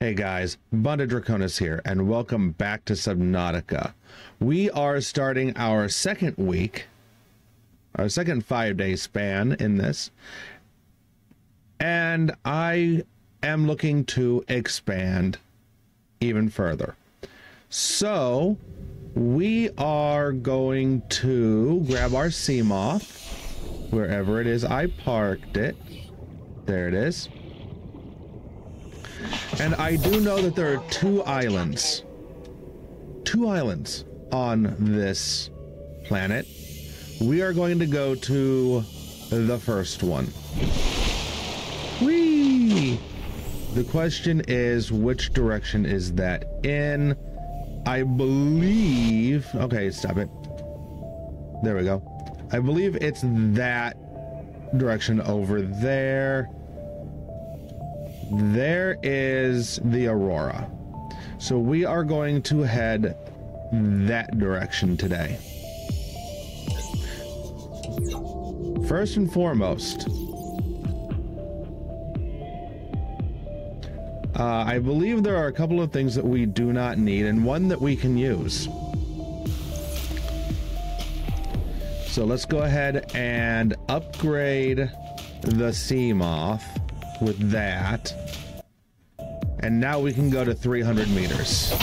Hey guys, Bonded Draconis here, and welcome back to Subnautica. We are starting our second week, our second five day span in this, and I am looking to expand even further. So, we are going to grab our Seamoth, wherever it is I parked it. There it is. And I do know that there are two islands. Two islands on this planet. We are going to go to the first one. Whee! The question is, which direction is that in? I believe... Okay, stop it. There we go. I believe it's that direction over there. There is the Aurora. So we are going to head that direction today. First and foremost, uh, I believe there are a couple of things that we do not need and one that we can use. So let's go ahead and upgrade the Seamoth with that. And now we can go to 300 meters.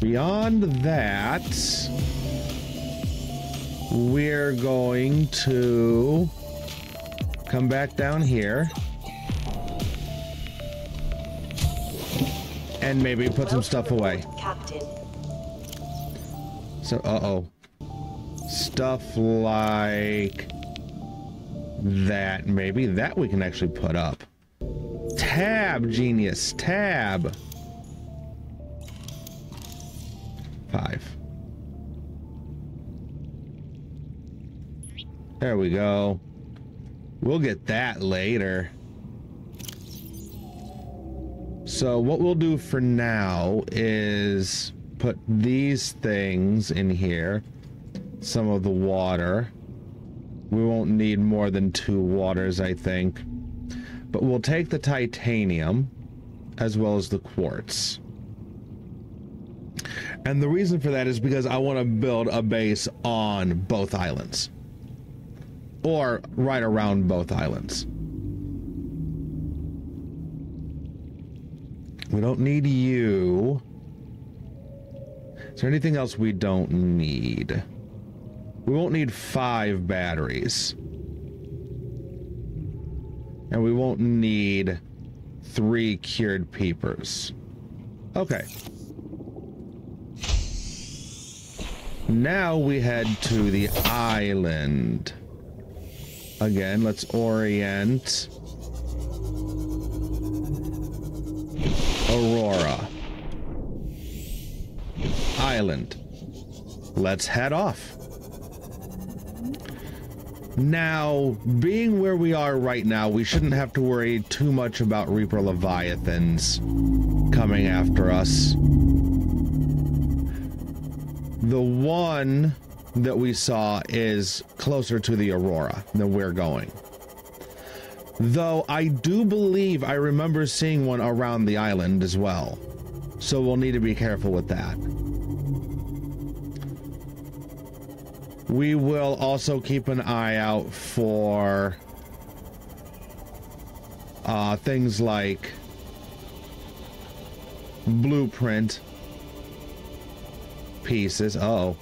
Beyond that, we're going to come back down here. And maybe put some stuff away. Captain. So, uh-oh. Stuff like that, maybe. That we can actually put up. Tab, genius. Tab. Five. There we go. We'll get that later. So what we'll do for now is put these things in here. Some of the water. We won't need more than two waters, I think. But we'll take the titanium as well as the quartz. And the reason for that is because I want to build a base on both islands. Or right around both islands. We don't need you. Is there anything else we don't need? We won't need five batteries. And we won't need three cured peepers. Okay. Now we head to the island. Again, let's orient. Aurora. Island. Let's head off. Now, being where we are right now, we shouldn't have to worry too much about Reaper Leviathans coming after us. The one that we saw is closer to the Aurora than we're going. Though I do believe I remember seeing one around the island as well. So we'll need to be careful with that. We will also keep an eye out for uh, things like blueprint pieces. Oh.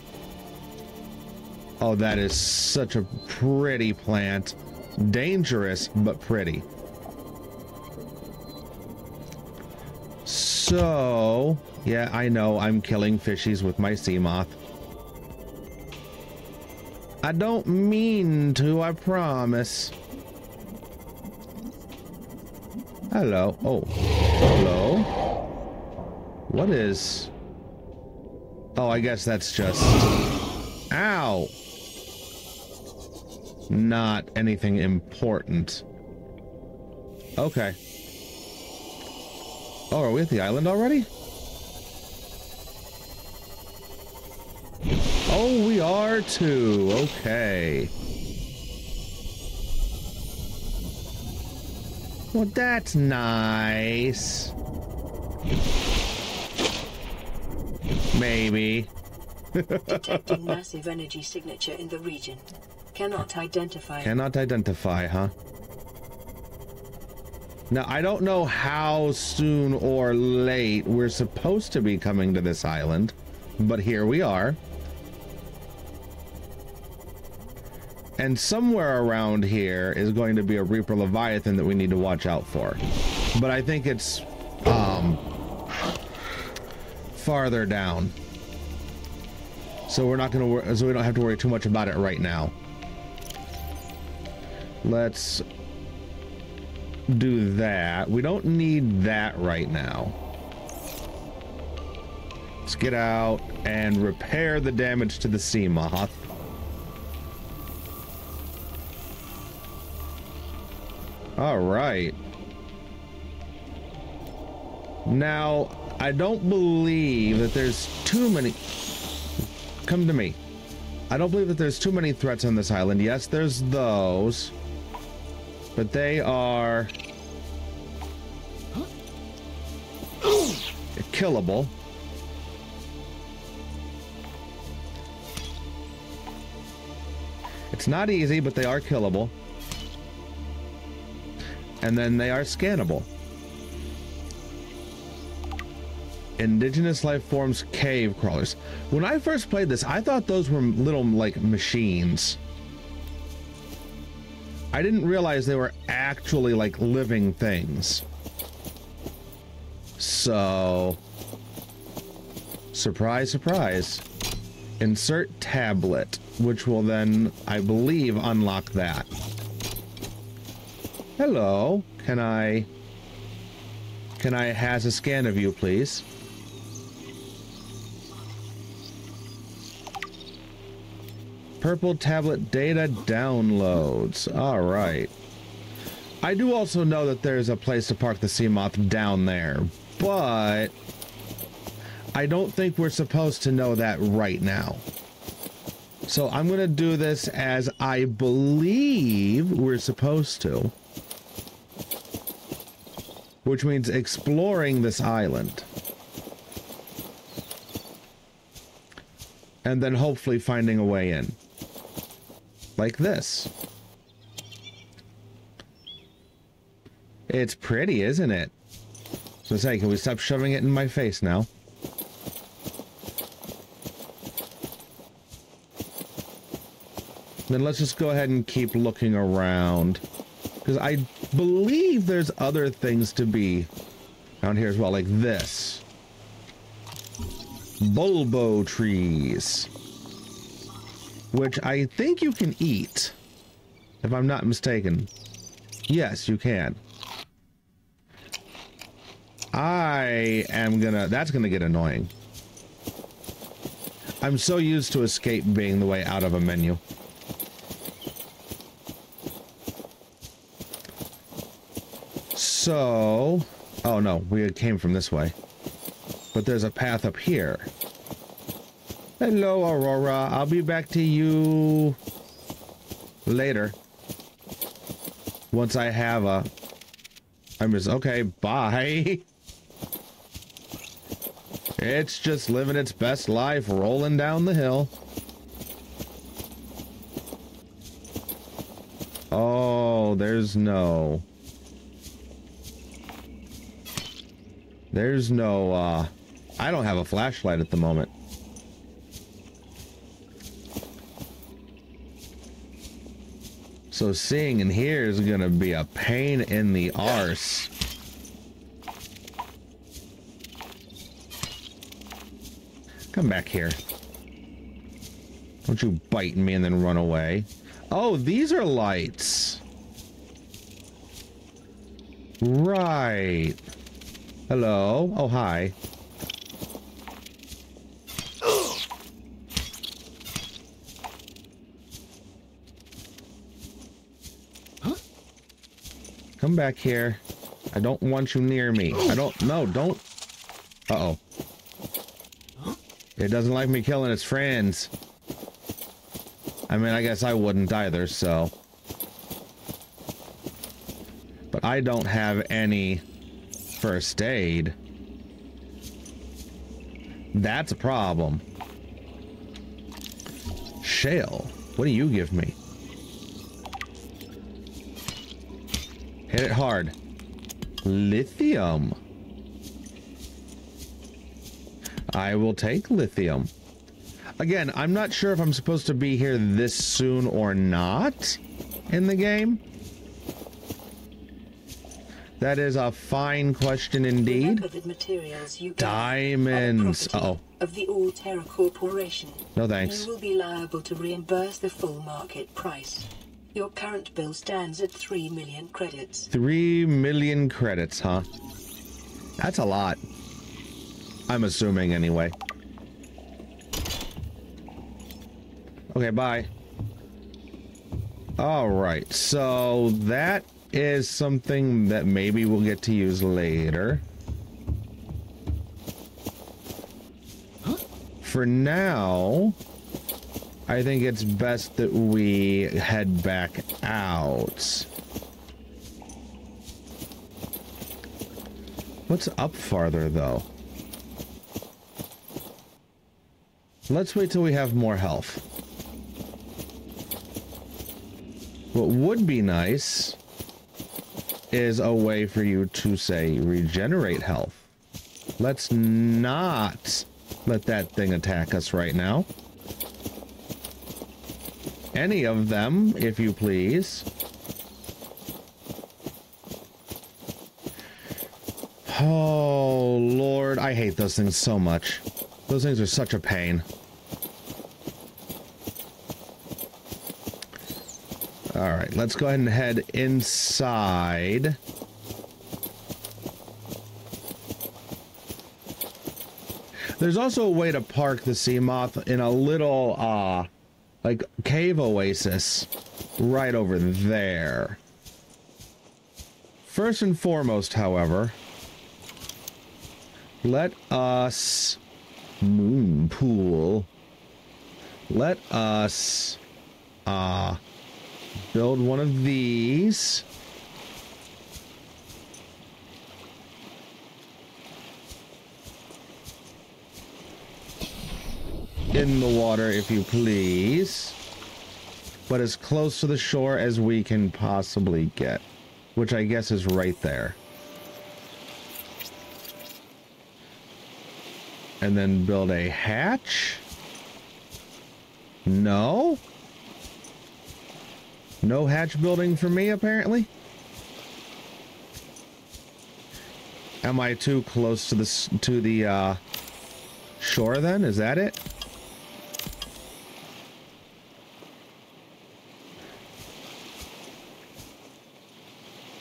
Oh, that is such a pretty plant. Dangerous, but pretty. So, yeah, I know I'm killing fishies with my Seamoth. I don't mean to, I promise. Hello. Oh. Hello. What is... Oh, I guess that's just... Ow! Not anything important. Okay. Oh, are we at the island already? Oh, we are too. Okay. Well, that's nice. Maybe. Detecting massive energy signature in the region. Cannot identify. Cannot identify, huh? Now, I don't know how soon or late we're supposed to be coming to this island, but here we are. And somewhere around here is going to be a Reaper Leviathan that we need to watch out for. But I think it's um, farther down. So we're not going to so we don't have to worry too much about it right now. Let's do that. We don't need that right now. Let's get out and repair the damage to the Seamoth. All right. Now, I don't believe that there's too many... Come to me. I don't believe that there's too many threats on this island. Yes, there's those. But they are... Killable. It's not easy, but they are killable. And then they are scannable. Indigenous life forms cave crawlers. When I first played this, I thought those were little like machines. I didn't realize they were actually like living things. So, surprise, surprise. Insert tablet, which will then, I believe, unlock that. Hello, can I... Can I has a scan of you, please? Purple tablet data downloads. All right. I do also know that there's a place to park the Seamoth down there, but I don't think we're supposed to know that right now. So I'm going to do this as I believe we're supposed to. Which means exploring this island. And then hopefully finding a way in. Like this. It's pretty, isn't it? So say, can we stop shoving it in my face now? Then let's just go ahead and keep looking around. Because I believe there's other things to be down here as well, like this. Bulbo trees. Which I think you can eat. If I'm not mistaken. Yes, you can. I am gonna... That's gonna get annoying. I'm so used to escape being the way out of a menu. So... Oh no, we came from this way. But there's a path up here. Hello, Aurora. I'll be back to you later. Once I have a... I'm just... Okay, bye. It's just living its best life, rolling down the hill. Oh, there's no... There's no, uh... I don't have a flashlight at the moment. So seeing in here is gonna be a pain in the arse. Come back here. Don't you bite me and then run away. Oh, these are lights. Right. Hello. Oh, hi. Come back here. I don't want you near me. I don't... No, don't... Uh-oh. It doesn't like me killing its friends. I mean, I guess I wouldn't either, so... But I don't have any first aid. That's a problem. Shale, what do you give me? Hit it hard. Lithium. I will take lithium. Again, I'm not sure if I'm supposed to be here this soon or not in the game. That is a fine question indeed. Diamonds. Uh oh. Of the Alterra Corporation. No thanks. You will be liable to reimburse the full market price. Your current bill stands at 3 million credits. 3 million credits, huh? That's a lot. I'm assuming anyway. Okay, bye. Alright, so that is something that maybe we'll get to use later. For now, I think it's best that we head back out. What's up farther, though? Let's wait till we have more health. What would be nice is a way for you to, say, regenerate health. Let's not let that thing attack us right now. Any of them, if you please. Oh, Lord. I hate those things so much. Those things are such a pain. All right, let's go ahead and head inside. There's also a way to park the Seamoth in a little, uh, like, cave oasis right over there. First and foremost, however, let us moon pool. Let us, uh, build one of these. In the water, if you please. But as close to the shore as we can possibly get. Which I guess is right there. And then build a hatch? No? No hatch building for me, apparently. Am I too close to the to the uh, shore? Then is that it?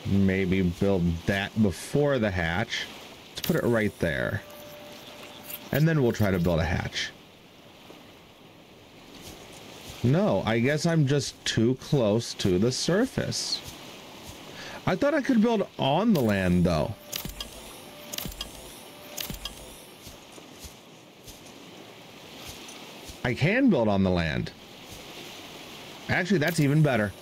Maybe build that before the hatch. Let's put it right there, and then we'll try to build a hatch. No, I guess I'm just too close to the surface. I thought I could build on the land, though. I can build on the land. Actually, that's even better.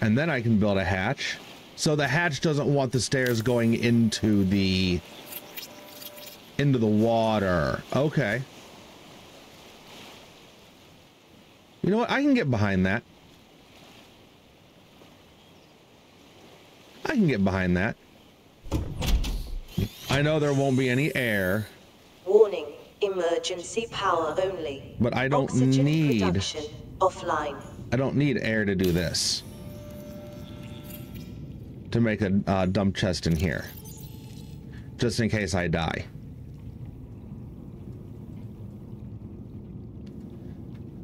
And then I can build a hatch. So the hatch doesn't want the stairs going into the into the water. Okay. You know what? I can get behind that. I can get behind that. I know there won't be any air. Warning, emergency power only. But I don't Oxygen need production offline. I don't need air to do this. To make a uh, dump chest in here. Just in case I die.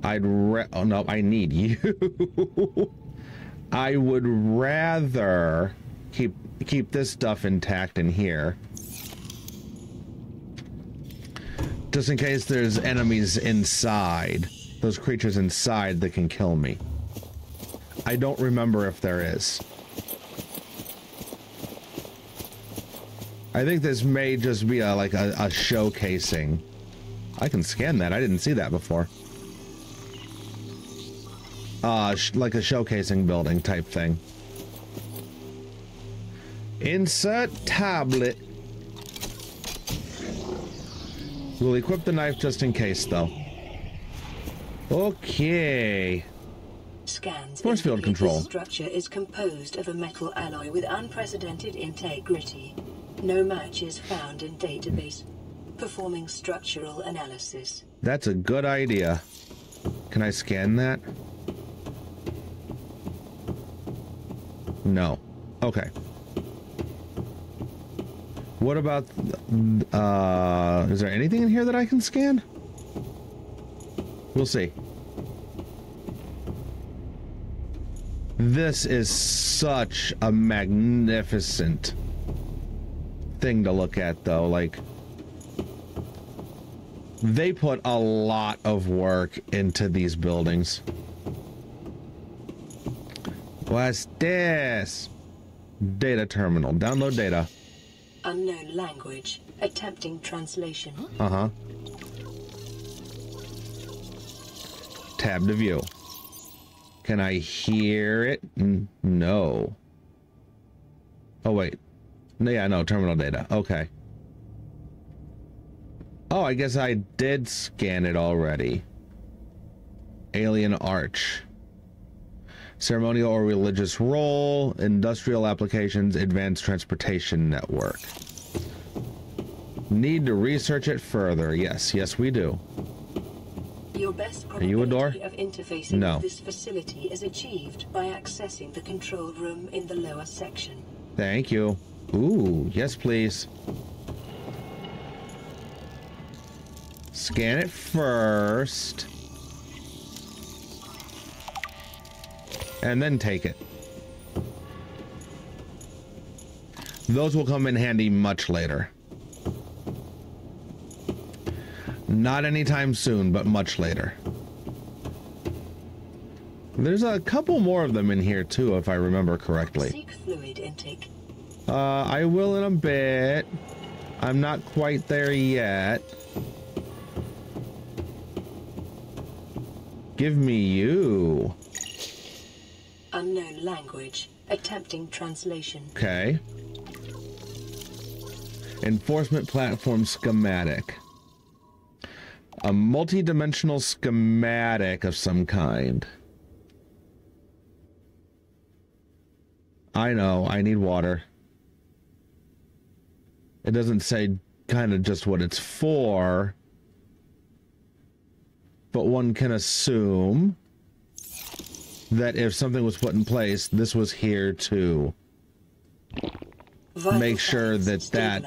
I'd ra- oh no, I need you. I would rather keep keep this stuff intact in here. Just in case there's enemies inside. Those creatures inside that can kill me. I don't remember if there is. I think this may just be a like a, a showcasing. I can scan that. I didn't see that before. Uh, sh like a showcasing building type thing. Insert tablet. We'll equip the knife just in case, though. Okay. Scans Force field control. Structure is composed of a metal alloy with unprecedented integrity. No match is found in database. Performing structural analysis. That's a good idea. Can I scan that? No. Okay. What about, uh, is there anything in here that I can scan? We'll see. This is such a magnificent thing to look at, though. Like, they put a lot of work into these buildings. What's this? Data terminal. Download data. Unknown language. Attempting translation. Uh huh. Tab to view. Can I hear it? No. Oh, wait. No, yeah, no, terminal data. Okay. Oh, I guess I did scan it already. Alien Arch. Ceremonial or religious role, industrial applications, advanced transportation network. Need to research it further. Yes, yes, we do. Your best Are you a door? of interfacing No. with this facility is achieved by accessing the control room in the lower section. Thank you. Ooh, yes, please. Scan it first. And then take it. Those will come in handy much later. Not anytime soon, but much later. There's a couple more of them in here too, if I remember correctly. Seek fluid intake. Uh, I will in a bit. I'm not quite there yet. Give me you. Unknown language. Attempting translation. Okay. Enforcement platform schematic. A multi-dimensional schematic of some kind. I know, I need water. It doesn't say kind of just what it's for, but one can assume that if something was put in place, this was here to Vital Make sure that that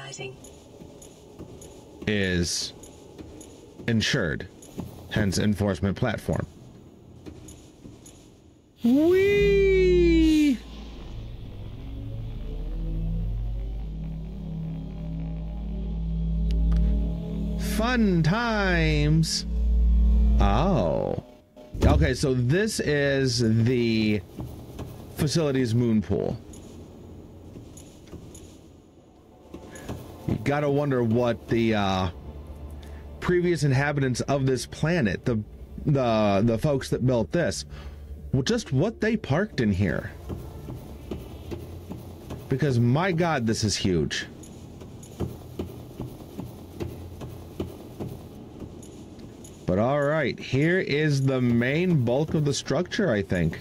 is insured, hence enforcement platform. Whee! Fun times. Oh. Okay, so this is the facility's moon pool. You gotta wonder what the uh, previous inhabitants of this planet, the the the folks that built this, well, just what they parked in here. Because my God, this is huge. But all right, here is the main bulk of the structure, I think.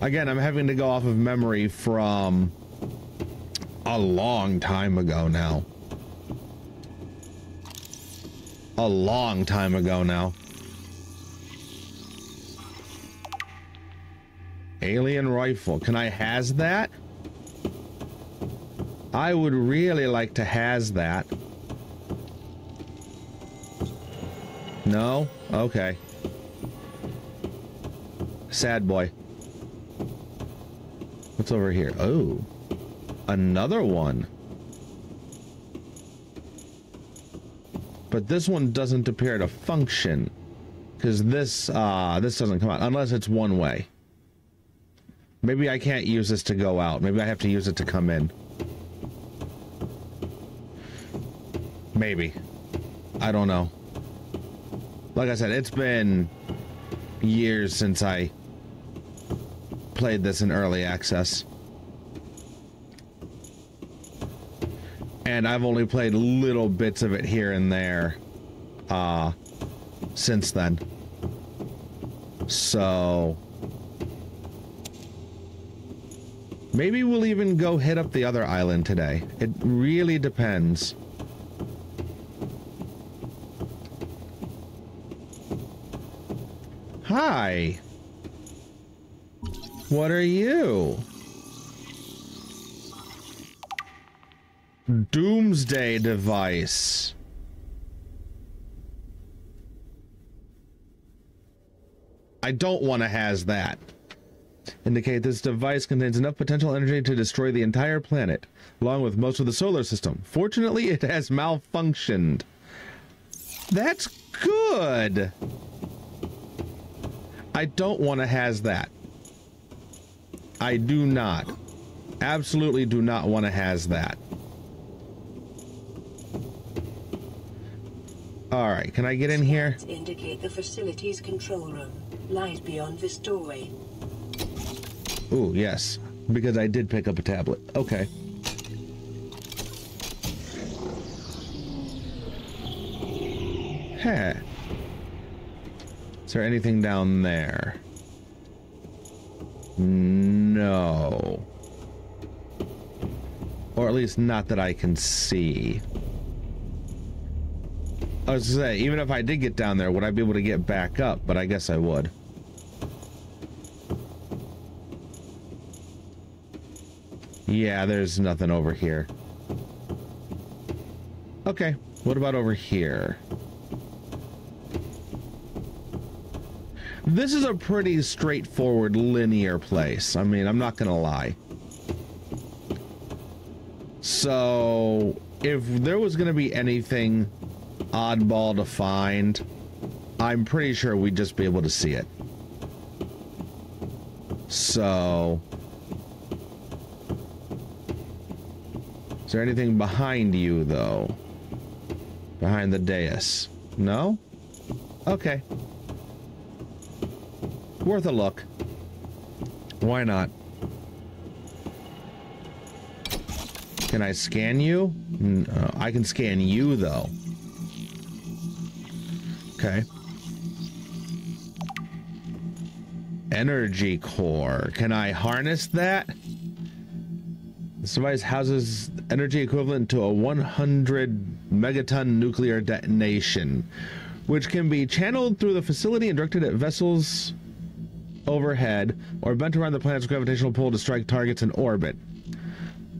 Again, I'm having to go off of memory from a long time ago now. A long time ago now. Alien rifle. Can I has that? I would really like to has that. No? Okay. Sad boy. What's over here? Oh. Another one. But this one doesn't appear to function. Because this, uh, this doesn't come out. Unless it's one way. Maybe I can't use this to go out. Maybe I have to use it to come in. Maybe. I don't know. Like I said, it's been years since I played this in early access. And I've only played little bits of it here and there uh, since then. So maybe we'll even go hit up the other island today. It really depends. Hi. What are you? Doomsday device. I don't want to has that. Indicate this device contains enough potential energy to destroy the entire planet, along with most of the solar system. Fortunately, it has malfunctioned. That's good. I don't want to has that. I do not. Absolutely do not want to has that. All right, can I get in here? Indicate the facility's control room lies beyond this doorway. Ooh, yes. Because I did pick up a tablet. Okay. Huh. Is there anything down there? No. Or at least not that I can see. I was gonna say, even if I did get down there, would I be able to get back up? But I guess I would. Yeah, there's nothing over here. Okay, what about over here? This is a pretty straightforward linear place. I mean, I'm not gonna lie. So, if there was gonna be anything oddball to find, I'm pretty sure we'd just be able to see it. So, Is there anything behind you, though? Behind the dais? No? Okay. Worth a look. Why not? Can I scan you? No, uh, I can scan you, though. Okay. Energy core. Can I harness that? This device houses energy equivalent to a 100 megaton nuclear detonation, which can be channeled through the facility and directed at vessels overhead or bent around the planet's gravitational pull to strike targets in orbit.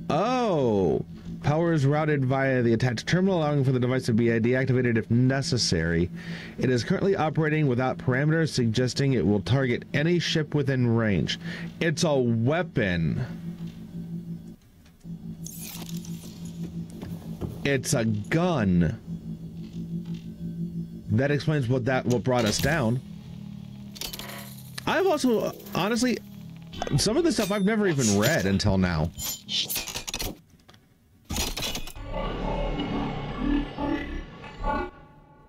Oh! Power is routed via the attached terminal, allowing for the device to be deactivated if necessary. It is currently operating without parameters, suggesting it will target any ship within range. It's a weapon. It's a gun. That explains what that what brought us down. I've also honestly some of the stuff I've never even read until now.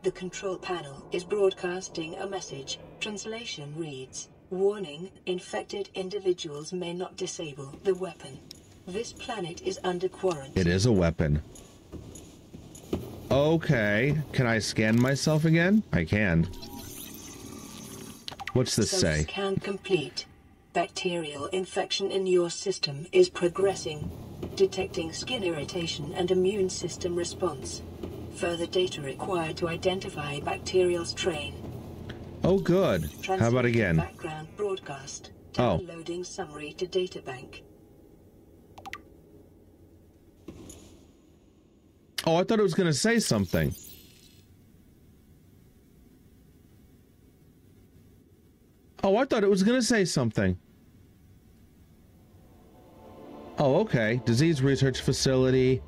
The control panel is broadcasting a message. Translation reads, Warning, infected individuals may not disable the weapon. This planet is under quarantine. It is a weapon. Okay. Can I scan myself again? I can. What's this say? Scan complete. Bacterial infection in your system is progressing. Detecting skin irritation and immune system response. Further data required to identify bacterial strain. Oh, good. How about again? Background broadcast. Oh. Downloading summary to databank. Oh, I thought it was going to say something. Oh, I thought it was going to say something. Oh, okay. Disease research facility.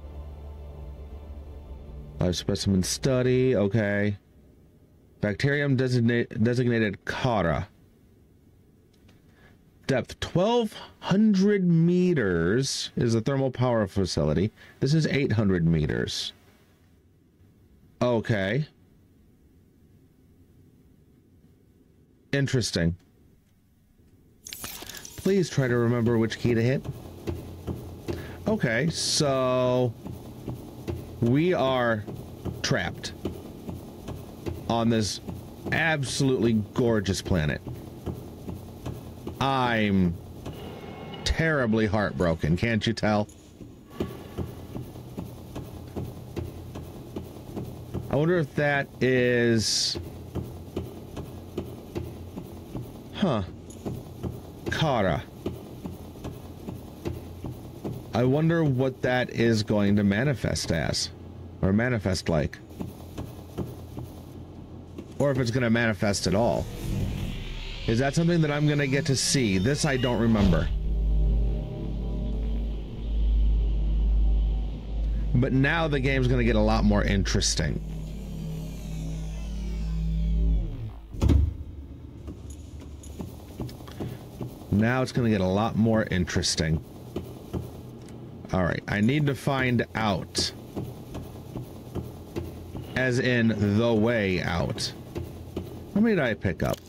Live specimen study. Okay. Bacterium designate, designated Kharaa. Depth 1200 meters is the thermal power facility. This is 800 meters. Okay. Interesting. Please try to remember which key to hit. Okay, so we are trapped on this absolutely gorgeous planet. I'm terribly heartbroken, can't you tell? I wonder if that is... Huh. I wonder what that is going to manifest as. Or manifest like. Or if it's going to manifest at all. Is that something that I'm going to get to see? This I don't remember. But now the game's going to get a lot more interesting. Now it's going to get a lot more interesting. All right, I need to find out. As in the way out. How many did I pick up?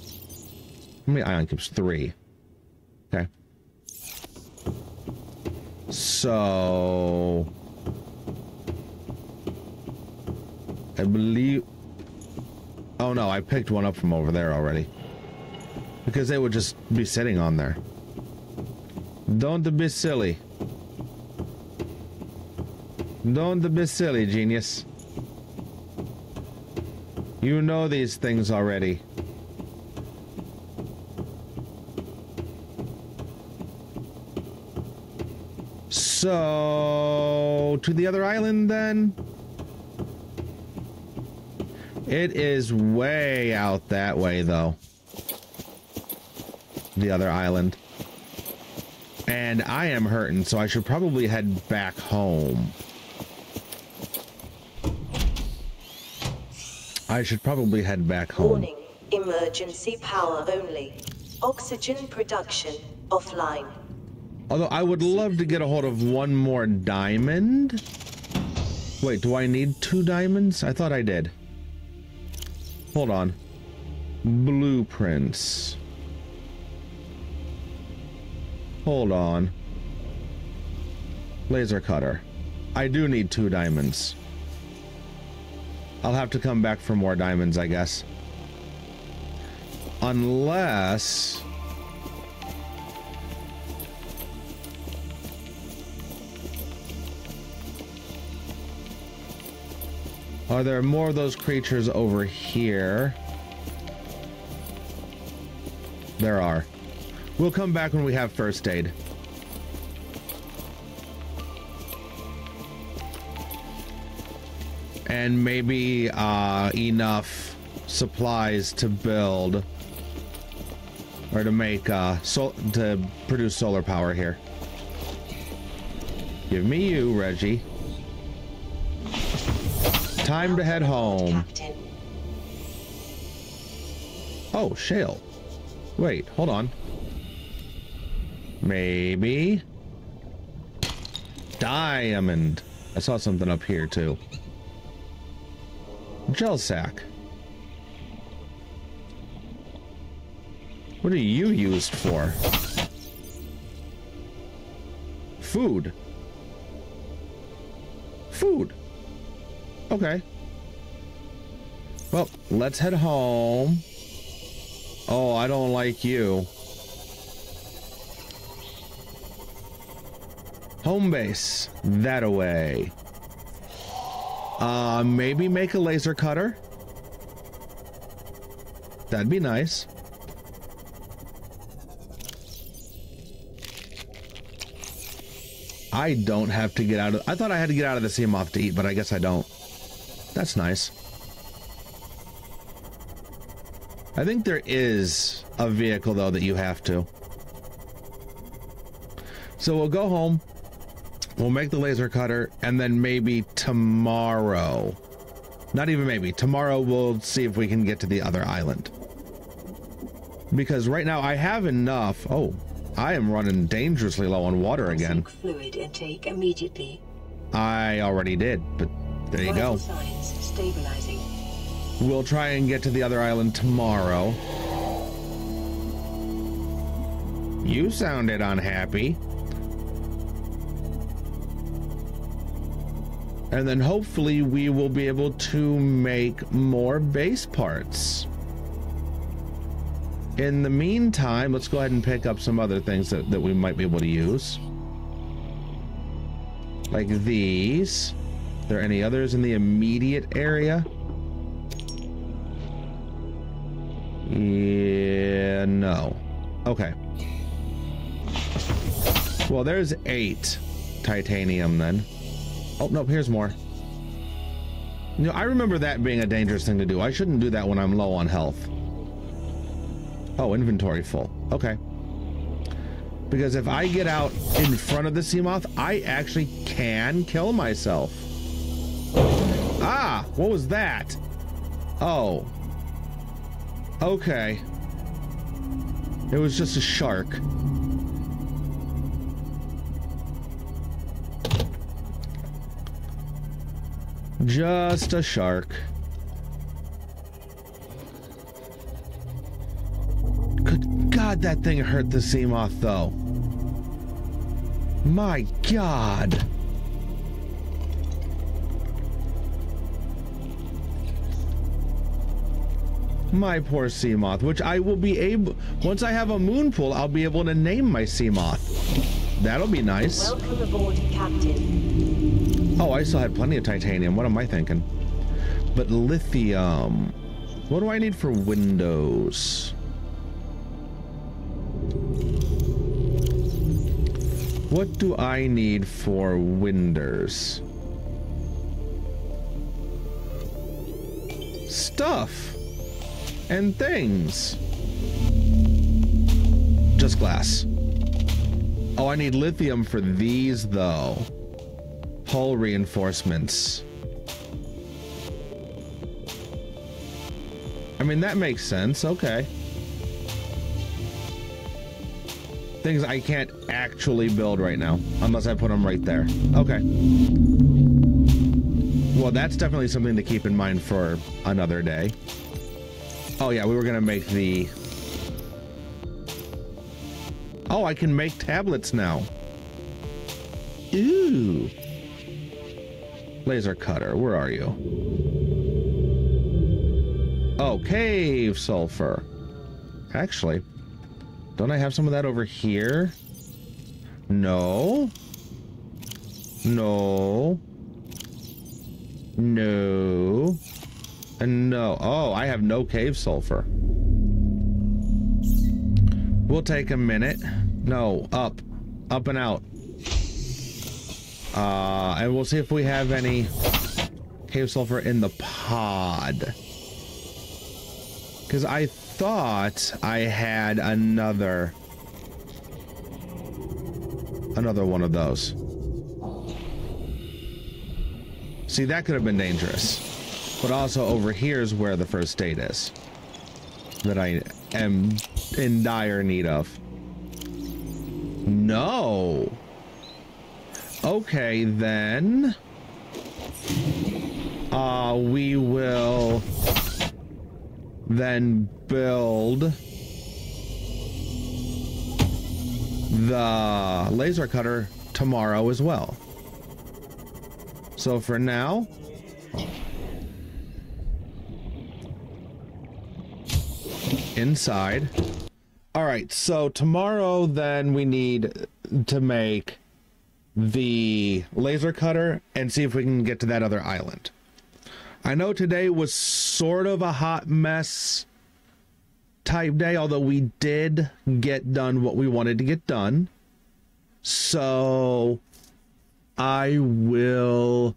How many ion cubes? Three. Okay. So... I believe... Oh no, I picked one up from over there already. Because they would just be sitting on there. Don't be silly. Don't be silly, genius. You know these things already. So, to the other island then? It is way out that way, though. The other island. And I am hurting, so I should probably head back home. I should probably head back home. Warning. Emergency power only. Oxygen production offline. Although I would love to get a hold of one more diamond. Wait, do I need two diamonds? I thought I did. Hold on. Blueprints. Hold on. Laser cutter. I do need two diamonds. I'll have to come back for more diamonds, I guess. Unless... Are there more of those creatures over here? There are. We'll come back when we have first aid. And maybe uh, enough supplies to build or to make uh, so to produce solar power here. Give me you, Reggie. Time to head home. Oh, shale. Wait, hold on. Maybe. Diamond. I saw something up here too. Gel sack. What are you used for? Food. Food. Okay. Well, let's head home. Oh, I don't like you. Home base. That away. Uh, maybe make a laser cutter. That'd be nice. I don't have to get out of... I thought I had to get out of the Seamoth to eat, but I guess I don't. That's nice. I think there is a vehicle, though, that you have to. So we'll go home. We'll make the laser cutter, and then maybe tomorrow... Not even maybe. Tomorrow we'll see if we can get to the other island. Because right now I have enough... Oh, I am running dangerously low on water again. Fluid intake immediately. I already did, but there you go. stabilizing. We'll try and get to the other island tomorrow. You sounded unhappy. And then hopefully we will be able to make more base parts. In the meantime, let's go ahead and pick up some other things that, that we might be able to use. Like these. Are there any others in the immediate area? Yeah, no. Okay. Well, there's eight titanium then. Oh, nope, here's more. You know, I remember that being a dangerous thing to do. I shouldn't do that when I'm low on health. Oh, inventory full. Okay. Because if I get out in front of the Seamoth, I actually can kill myself. Ah, what was that? Oh. Okay. It was just a shark. Just a shark. Good God, that thing hurt the Seamoth, though. My God. My poor Seamoth, which I will be able... Once I have a moon pool, I'll be able to name my Seamoth. That'll be nice. Welcome aboard, Captain. Oh, I still had plenty of titanium. What am I thinking? But lithium. What do I need for windows? What do I need for windows? Stuff and things. Just glass. Oh, I need lithium for these though. Hull reinforcements. I mean, that makes sense. Okay. Things I can't actually build right now, unless I put them right there. Okay. Well, that's definitely something to keep in mind for another day. Oh yeah, we were gonna make the... Oh, I can make tablets now. Ooh. Laser cutter, where are you? Oh, cave sulfur. Actually, don't I have some of that over here? No. No. No. And no. Oh, I have no cave sulfur. We'll take a minute. No, up. Up and out. Uh, and we'll see if we have any cave sulfur in the pod. Because I thought I had another... Another one of those. See, that could have been dangerous. But also over here is where the first aid is. That I am in dire need of. No. Okay, then. Uh, we will then build the laser cutter tomorrow as well. So for now, inside. All right, so tomorrow then we need to make the laser cutter and see if we can get to that other island. I know today was sort of a hot mess type day, although we did get done what we wanted to get done. So I will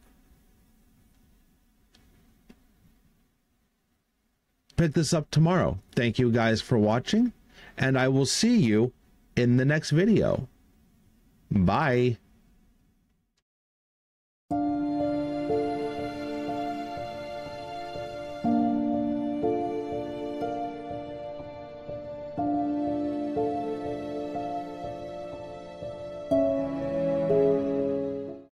pick this up tomorrow. Thank you guys for watching, and I will see you in the next video. Bye.